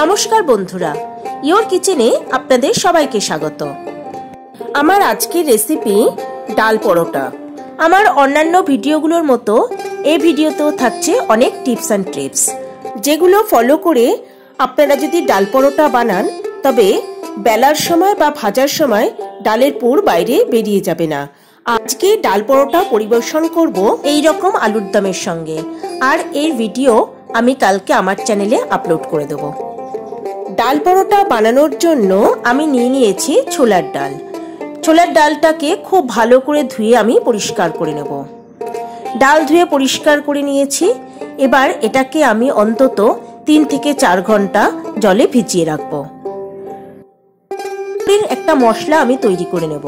নমস্কার বন্ধুরা ইয়োর কিচেনে আপনাদের সবাইকে স্বাগত। আমার আজকের রেসিপি ডাল পরোটা। আমার অন্যান্য ভিডিওগুলোর মতো এই ভিডিওতেও থাকছে অনেক টিপস অ্যান্ড ট্রিপস যেগুলো ফলো করে আপনারা যদি ডাল পরোটা বানান, তবে বেলার সময় বা ভাজার সময় ডালের পুর বাইরে বেরিয়ে যাবে না। আজকে ডাল পরোটা পরিবেশন করব এই রকম আলুর দমের সঙ্গে। আর এর ভিডিও আমি কালকে আমার চ্যানেলে আপলোড করে দেবো। ডাল পরোটা বানানোর জন্য আমি নিয়ে নিয়েছি ছোলার ডাল। ছোলার ডালটাকে খুব ভালো করে ধুয়ে আমি পরিষ্কার করে নেব। ডাল ধুয়ে পরিষ্কার করে নিয়েছি। এবার এটাকে আমি অন্তত তিন থেকে চার ঘণ্টা জলে ভিজিয়ে রাখব। একটা মশলা আমি তৈরি করে নেব।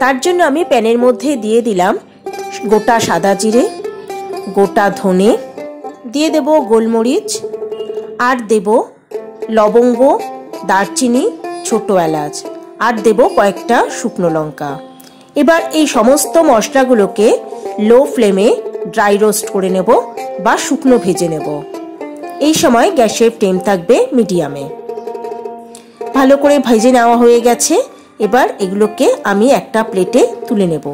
তার জন্য আমি প্যানের মধ্যে দিয়ে দিলাম গোটা সাদা জিরে, গোটা ধনে, দিয়ে দেব গোলমরিচ, আর দেব লবঙ্গ, দারচিনি, ছোট এলাচ, আর দেব কয়েকটা শুকনো লঙ্কা। এবার এই সমস্ত মশলাগুলোকে লো ফ্লেমে ড্রাই রোস্ট করে নেব বা শুকনো ভেজে নেব। এই সময় গ্যাসের ফ্লেম থাকবে মিডিয়ামে। ভালো করে ভেজে নেওয়া হয়ে গেছে। এবার এগুলোকে আমি একটা প্লেটে তুলে নেব।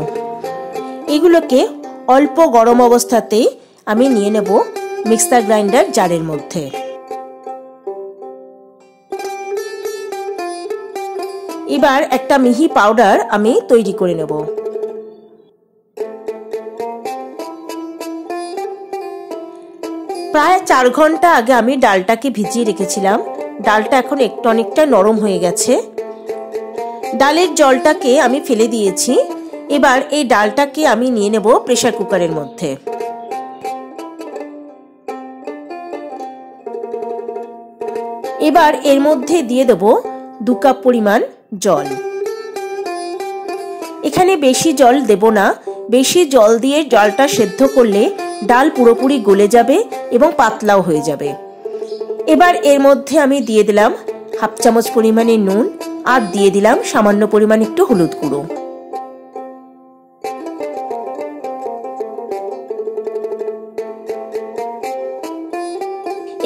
এগুলোকে অল্প গরম অবস্থাতেই আমি নিয়ে নেব মিক্সার গ্রাইন্ডার জারের মধ্যে। এবার একটা মিহি পাউডার আমি তৈরি করে নেব। প্রায় চার ঘণ্টা আগে আমি ডালটাকে ভিজিয়ে রেখেছিলাম। ডালটা এখন একটু অনেকটা নরম হয়ে গেছে। ডালের জলটাকে আমি ফেলে দিয়েছি। এবার এই ডালটাকে আমি নিয়ে নেব প্রেশার কুকারের মধ্যে। এবার এর মধ্যে দিয়ে দেব দু কাপ পরিমাণ জল। এখানে বেশি জল দেব না, বেশি জল দিয়ে জলটা সেদ্ধ করলে ডাল পুরোপুরি গলে যাবে এবং পাতলাও হয়ে যাবে। এবার এর মধ্যে আমি দিয়ে দিলাম হাফ চামচ পরিমাণে নুন আর দিয়ে দিলাম সামান্য পরিমাণ একটু হলুদ গুঁড়ো।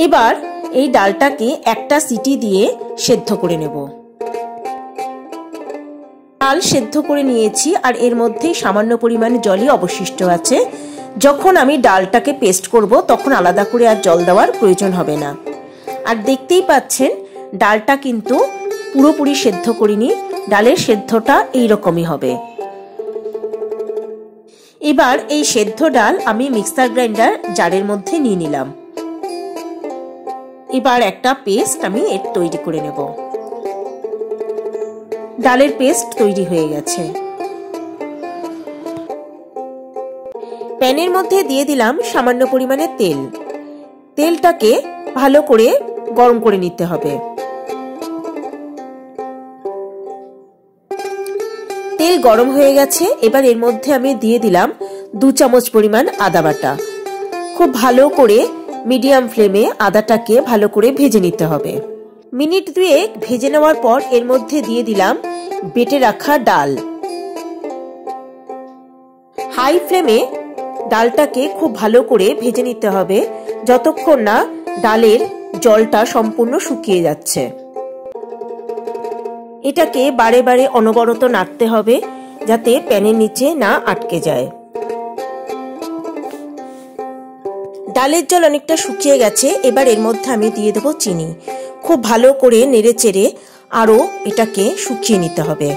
এবার এই ডালটাকে একটা সিটি দিয়ে সেদ্ধ করে নেব। ডাল সেদ্ধ করে নিয়েছি আর এর মধ্যে সামান্য পরিমাণে জলই অবশিষ্ট আছে। যখন আমি ডালটাকে পেস্ট করব, তখন আলাদা করে আর জল দেওয়ার প্রয়োজন হবে না। আর দেখতেই পাচ্ছেন, ডালটা কিন্তু পুরোপুরি সেদ্ধ করিনি, ডালের সেদ্ধটা এই রকমই হবে। এবার এই সেদ্ধ ডাল আমি মিক্সার গ্রাইন্ডার জারের মধ্যে নিয়ে নিলাম। এবার একটা পেস্ট আমি এর তৈরি করে নেব। ডালের পেস্ট তৈরি হয়ে গেছে। প্যানের মধ্যে দিয়ে দিলাম সামান্য পরিমাণে তেল। তেলটাকে ভালো করে গরম করে নিতে হবে। তেল গরম হয়ে গেছে, এবার এর মধ্যে আমি দিয়ে দিলাম দু চামচ পরিমাণ আদা বাটা। খুব ভালো করে মিডিয়াম ফ্লেমে আদাটাকে ভালো করে ভেজে নিতে হবে। মিনিট দুয়েক ভেজে নেওয়ার পর এর মধ্যে দিয়ে দিলাম বেটে রাখা ডাল। হাই ফ্লেমে ডালটাকে খুব ভালো করে ভেজে নিতে হবে, যতক্ষণ না ডালের জলটা সম্পূর্ণ শুকিয়ে যাচ্ছে। এটাকে বারে বারে অনবরত নাড়তে হবে, যাতে প্যানের নিচে না আটকে যায়। ডালের জল অনেকটা শুকিয়ে গেছে, এবার এর মধ্যে আমি দিয়ে দেবো চিনি। খুব ভালো করে নেড়ে চেড়ে আরও এটাকে শুকিয়ে নিতে হবে।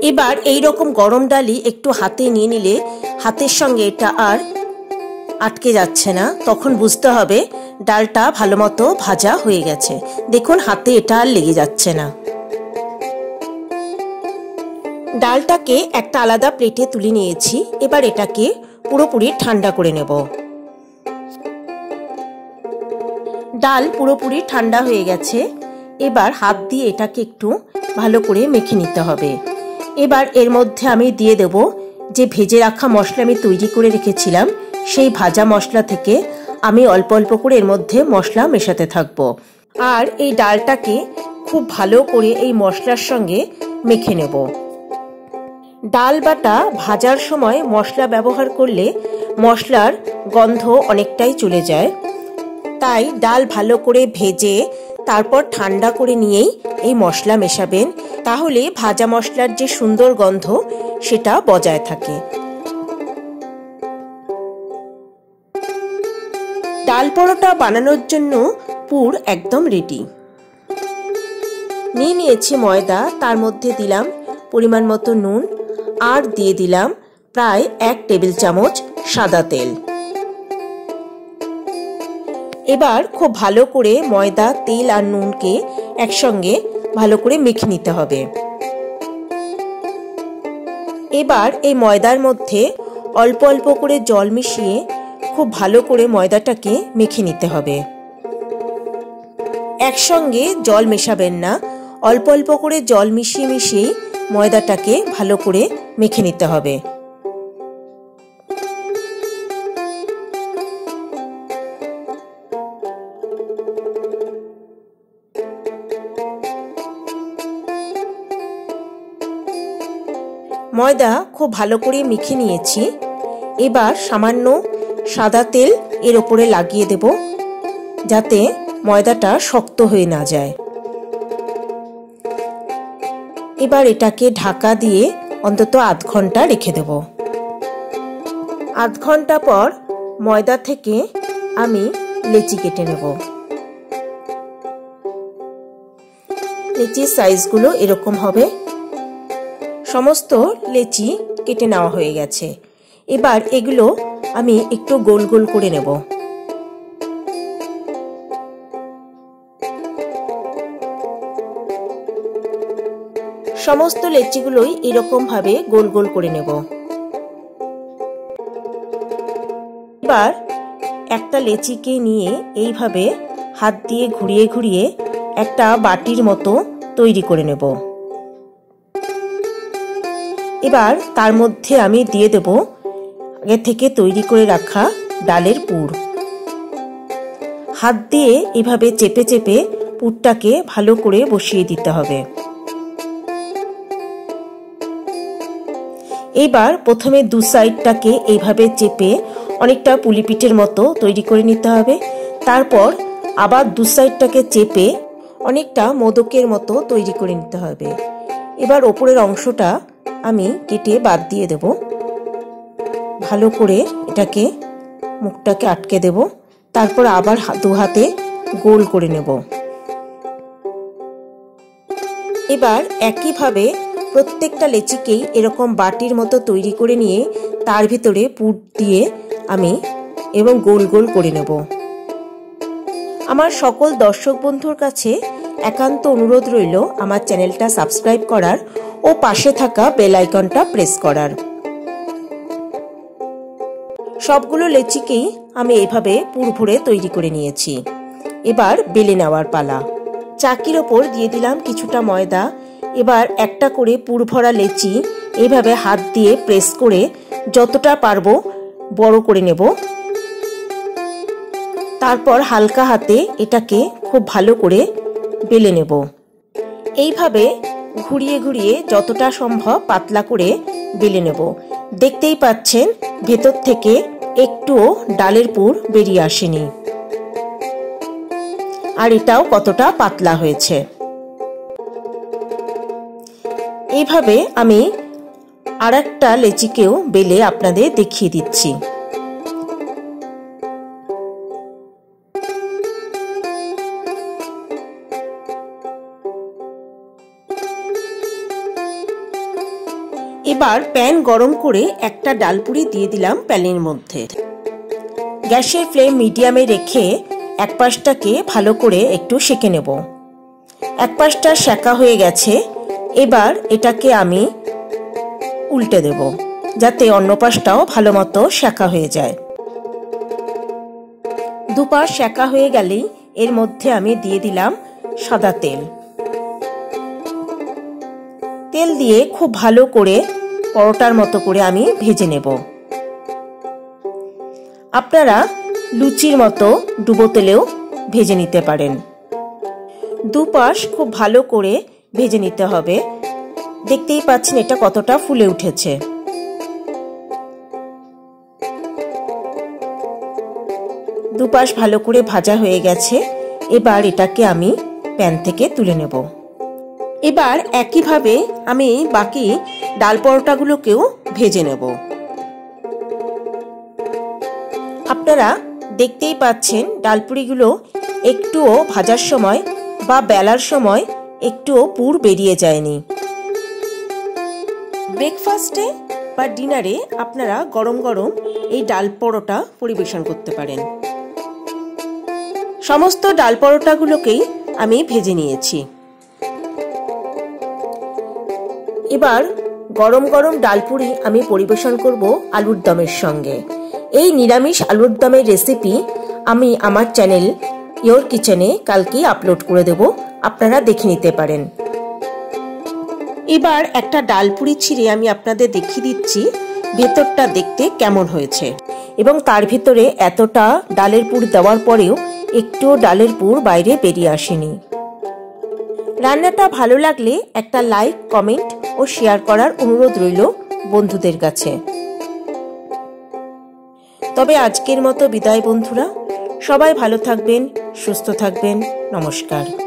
এবার এই রকম গরম ডালি একটু হাতে নিয়ে নিলে হাতের সঙ্গে এটা আর আটকে যাচ্ছে না। তখন বুঝতে হবে ডালটা ভালো মতো ভাজা হয়ে গেছে। দেখুন হাতে এটা আর লেগে যাচ্ছে না। ডালটাকে একটা আলাদা প্লেটে তুলে নিয়েছি। এবার এটাকে পুরোপুরি ঠান্ডা করে নেব। ডাল পুরোপুরি ঠান্ডা হয়ে গেছে। এবার হাত দিয়ে এটাকে একটু ভালো করে মেখে নিতে হবে। এবার এর মধ্যে আমি দিয়ে দেব যে ভেজে রাখা মশলা আমি তৈরি করে রেখেছিলাম, সেই ভাজা মশলা থেকে আমি অল্প অল্প করে এর মধ্যে মশলা মেশাতে থাকব। আর এই ডালটাকে খুব ভালো করে এই মশলার সঙ্গে মেখে নেব। ডাল বাটা ভাজার সময় মশলা ব্যবহার করলে মশলার গন্ধ অনেকটাই চলে যায়। তাই ডাল ভালো করে ভেজে, তারপর ঠান্ডা করে নিয়েই এই মশলা মেশাবেন। তাহলে ভাজা মশলার যে সুন্দর গন্ধ, সেটা বজায় থাকে। ডাল পরোটা বানানোর জন্য পুর একদম রেডি নিয়ে নিয়েছি ময়দা, তার মধ্যে দিলাম পরিমাণ মতো নুন, আর দিয়ে দিলাম প্রায় এক টেবিল চামচ সাদা তেল। এবার খুব ভালো করে ময়দা, তেল আর নুনকে একসঙ্গে ভালো করে মেখে নিতে হবে। এবার এই ময়দার মধ্যে অল্প অল্প করে জল মিশিয়ে খুব ভালো করে ময়দাটাকে মেখে নিতে হবে। একসঙ্গে জল মেশাবেন না, অল্প অল্প করে জল মিশিয়ে মিশিয়ে ময়দাটাকে ভালো করে মেখে নিতে হবে। ময়দা খুব ভালো করে মেখে নিয়েছি। এবার সামান্য সাদা তেল এর ওপরে লাগিয়ে দেব, যাতে ময়দাটা শক্ত হয়ে না যায়। এবার এটাকে ঢাকা দিয়ে অন্তত আধ ঘণ্টা রেখে দেব। আধ ঘণ্টা পর ময়দা থেকে আমি লেচি কেটে নেব। লেচির সাইজগুলো এরকম হবে। সমস্ত লেচি কেটে নেওয়া হয়ে গেছে। এবার এগুলো আমি একটু গোল গোল করে নেব। সমস্ত লেচিগুলোই এরকম ভাবে গোল গোল করে নেব। এবার একটা লেচিকে নিয়ে এইভাবে হাত দিয়ে ঘুরিয়ে ঘুরিয়ে একটা বাটির মতো তৈরি করে নেব। এবার তার মধ্যে আমি দিয়ে দেব আগে থেকে তৈরি করে রাখা ডালের পুর। হাত দিয়ে এভাবে চেপে চেপে পুরটাকে ভালো করে বসিয়ে দিতে হবে। এবার প্রথমে দু সাইডটাকে এইভাবে চেপে অনেকটা পুলিপিঠের মতো তৈরি করে নিতে হবে। তারপর আবার দু সাইডটাকে চেপে অনেকটা মোদকের মতো তৈরি করে নিতে হবে। এবার ওপরের অংশটা আমি কেটে বাদ দিয়ে দেব। ভালো করে এটাকে, মুখটাকে আটকে দেব। তারপর আবার দু হাতে গোল করে নেব। এবার একইভাবে প্রত্যেকটা লেচিকেই এরকম বাটির মতো তৈরি করে নিয়ে তার ভিতরে পুট দিয়ে আমি এবং গোল গোল করে নেব। আমার সকল দর্শক বন্ধুর কাছে একান্ত অনুরোধ রইল আমার চ্যানেলটা সাবস্ক্রাইব করার ও পাশে থাকা বেল আইকনটা প্রেস করার। সবগুলো লেচিকেই আমি এইভাবে পুর ভরে তৈরি করে নিয়েছি। এবার বেলে নেওয়ার পালা। চাকির ওপর দিয়ে দিলাম কিছুটা ময়দা। এবার একটা করে পুর ভরা লেচি এইভাবে হাত দিয়ে প্রেস করে যতটা পারব বড় করে নেব। তারপর হালকা হাতে এটাকে খুব ভালো করে বেলে নেব। এইভাবে ঘুরিয়ে ঘুরিয়ে যতটা সম্ভব পাতলা করে বেলে নেব। দেখতেই পাচ্ছেন, ভেতর থেকে একটুও ডালের পুর বেরিয়ে আসেনি। আর এটাও কতটা পাতলা হয়েছে। এইভাবে আমি আর একটা লেচিকেও বেলে আপনাদের দেখিয়ে দিচ্ছি। এবার প্যান গরম করে একটা ডালপুরি দিয়ে দিলাম প্যানের মধ্যে। গ্যাসের ফ্লেম মিডিয়ামে রেখে এক পাশটাকে ভালো করে একটু সেঁকে নেব। এক পাশটা সেঁকা হয়ে গেছে, এবার এটাকে আমি উল্টে দেব, যাতে অন্য পাশটাও ভালো মতো সেঁকা হয়ে যায়। দুপাশ সেঁকা হয়ে গেলেই এর মধ্যে আমি দিয়ে দিলাম সাদা তেল। তেল দিয়ে খুব ভালো করে পরোটার মতো করে আমি ভেজে নেব। আপনারা লুচির মতো ডুবো তেলেও ভেজে নিতে পারেন। দুপাশ খুব ভালো করে ভেজে নিতে হবে। দেখতেই পাচ্ছেন এটা কতটা ফুলে উঠেছে। দুপাশ ভালো করে ভাজা হয়ে গেছে। এবার এটাকে আমি প্যান থেকে তুলে নেব। এবার একইভাবে আমি বাকি ডাল পরোটাগুলোকেও ভেজে নেব। আপনারা দেখতেই পাচ্ছেন ডালপুরিগুলো একটুও ভাজার সময় বা বেলার সময় একটুও পুর বেরিয়ে যায়নি। ব্রেকফাস্টে বা ডিনারে আপনারা গরম গরম এই ডাল পরোটা পরিবেশন করতে পারেন। সমস্ত ডাল পরোটাগুলোকেই আমি ভেজে নিয়েছি। এবার গরম গরম ডালপুরি আমি পরিবেশন করব আলুর দমের সঙ্গে। এই নিরামিষ আলুর দমের রেসিপি আমি আমার চ্যানেল ইয়োর কিচেনে কালকেই আপলোড করে দেব। আপনারা দেখে নিতে পারেন। এবার একটা ডালপুরি ছিঁড়ে আমি আপনাদের দেখিয়ে দিচ্ছি ভেতরটা দেখতে কেমন হয়েছে। এবং তার ভিতরে এতটা ডালের পুর দেওয়ার পরেও একটুও ডালের পুর বাইরে বেরিয়ে আসেনি। রান্নাটা ভালো লাগলে একটা লাইক কমেন্ট ও শেয়ার করার অনুরোধ রইল বন্ধুদের কাছে। তবে আজকের মতো বিদায় বন্ধুরা, সবাই ভালো থাকবেন, সুস্থ থাকবেন, নমস্কার।